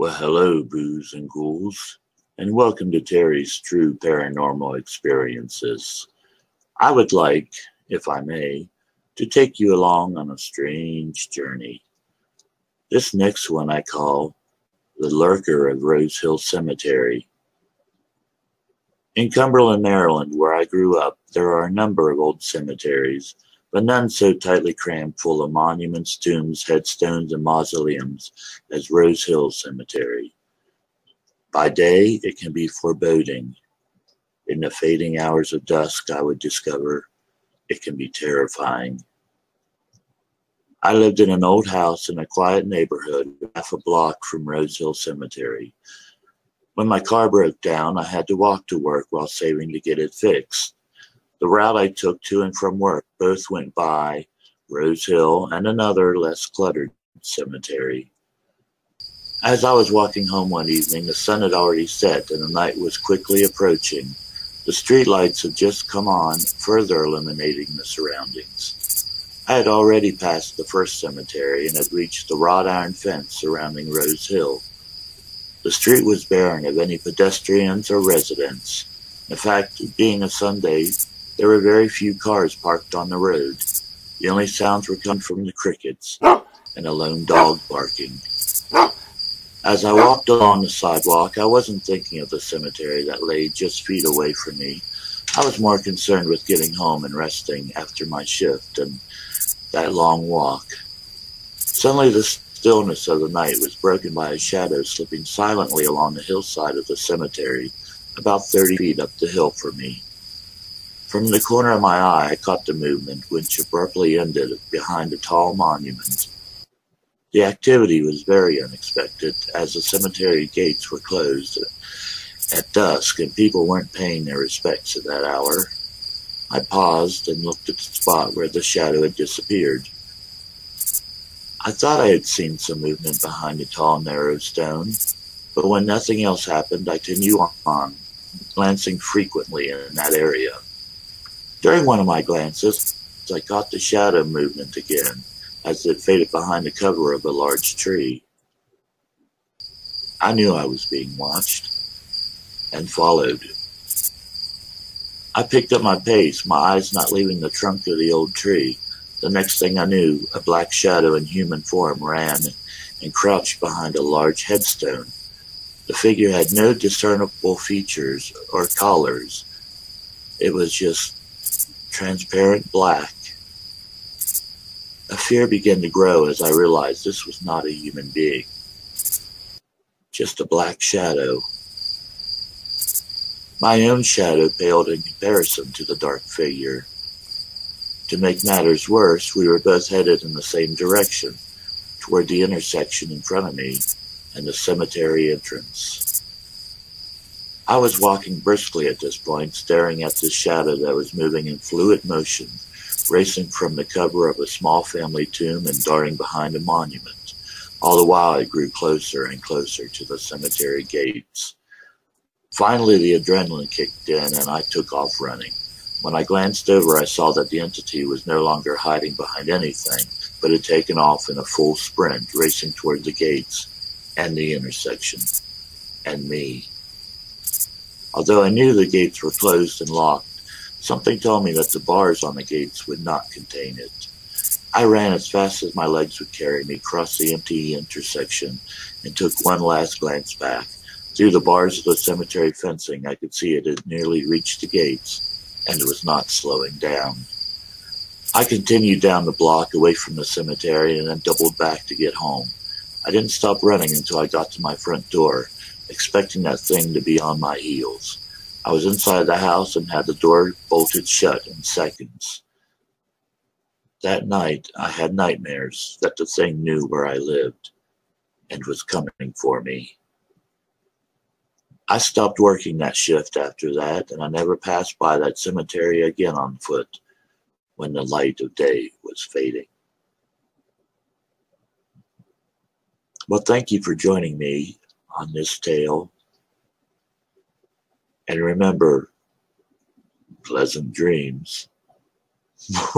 Well, hello, boos and ghouls, and welcome to Terry's True Paranormal Experiences. I would like, if I may, to take you along on a strange journey. This next one I call The Lurker of Rose Hill Cemetery. In Cumberland, Maryland, where I grew up, there are a number of old cemeteries but none so tightly crammed full of monuments, tombs, headstones, and mausoleums as Rose Hill Cemetery. By day, it can be foreboding. In the fading hours of dusk, I would discover it can be terrifying. I lived in an old house in a quiet neighborhood half a block from Rose Hill Cemetery. When my car broke down, I had to walk to work while saving to get it fixed. The route I took to and from work both went by Rose Hill and another less cluttered cemetery. As I was walking home one evening, the sun had already set and the night was quickly approaching. The street lights had just come on, further illuminating the surroundings. I had already passed the first cemetery and had reached the wrought iron fence surrounding Rose Hill. The street was barren of any pedestrians or residents. In fact, being a Sunday, there were very few cars parked on the road. The only sounds were coming from the crickets and a lone dog barking. As I walked along the sidewalk, I wasn't thinking of the cemetery that lay just feet away from me. I was more concerned with getting home and resting after my shift and that long walk. Suddenly, the stillness of the night was broken by a shadow slipping silently along the hillside of the cemetery, about 30 feet up the hill from me. From the corner of my eye, I caught the movement, which abruptly ended behind a tall monument. The activity was very unexpected, as the cemetery gates were closed at dusk and people weren't paying their respects at that hour. I paused and looked at the spot where the shadow had disappeared. I thought I had seen some movement behind the tall, narrow stone, but when nothing else happened, I continued on, glancing frequently in that area. During one of my glances, I caught the shadow movement again as it faded behind the cover of a large tree. I knew I was being watched and followed. I picked up my pace, my eyes not leaving the trunk of the old tree. The next thing I knew, a black shadow in human form ran and crouched behind a large headstone. The figure had no discernible features or collars. It was just transparent black. A fear began to grow as I realized this was not a human being, just a black shadow. My own shadow paled in comparison to the dark figure. To make matters worse, we were both headed in the same direction, toward the intersection in front of me and the cemetery entrance. I was walking briskly at this point, staring at the shadow that was moving in fluid motion, racing from the cover of a small family tomb and darting behind a monument. All the while I grew closer and closer to the cemetery gates. Finally, the adrenaline kicked in and I took off running. When I glanced over, I saw that the entity was no longer hiding behind anything, but had taken off in a full sprint, racing toward the gates and the intersection and me. Although I knew the gates were closed and locked, something told me that the bars on the gates would not contain it. I ran as fast as my legs would carry me across the empty intersection and took one last glance back. Through the bars of the cemetery fencing, I could see it had nearly reached the gates, and it was not slowing down. I continued down the block away from the cemetery and then doubled back to get home. I didn't stop running until I got to my front door, expecting that thing to be on my heels. I was inside the house and had the door bolted shut in seconds. That night, I had nightmares that the thing knew where I lived and was coming for me. I stopped working that shift after that, and I never passed by that cemetery again on foot when the light of day was fading. Well, thank you for joining me on this tale. And remember, pleasant dreams.